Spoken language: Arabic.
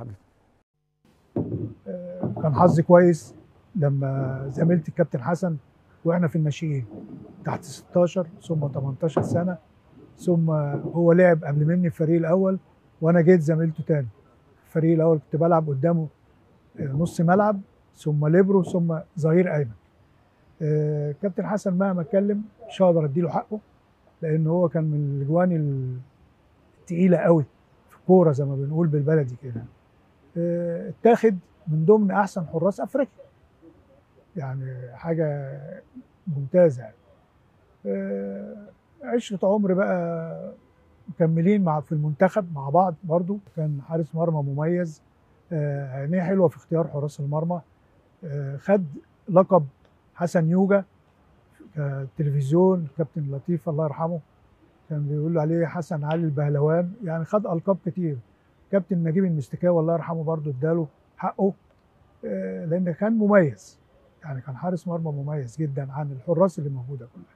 حضرتك آه، كان حظي كويس لما زميلتي الكابتن حسن وإحنا في الناشئين تحت 16 ثم 18 سنة ثم هو لعب قبل مني الفريق الأول وأنا جيت زميلته تاني. الفريق الأول كنت بلعب قدامه آه، نص ملعب ثم ليبرو ثم ظهير أيمن. آه، كابتن حسن مهما اتكلم مش هقدر أديله حقه لأن هو كان من الأجوان التقيلة قوي في الكورة زي ما بنقول بالبلدي كده. اتاخد من ضمن أحسن حراس أفريقيا. يعني حاجة ممتازة. يعني عشرة عمر بقى مكملين مع في المنتخب مع بعض برضو. كان حارس مرمى مميز. آه، عينيه حلوة في اختيار حراس المرمى. آه، خد لقب حسن يوجا كتلفزيون كابتن لطيف الله يرحمه. كان بيقول عليه حسن علي البهلوان. يعني خد ألقاب كتير. كابتن نجيب المستكاوي الله يرحمه برضو اداله حقه آه، لأن كان مميز يعني كان حارس مرمى مميز جدا عن الحراس اللي موجودة كلها.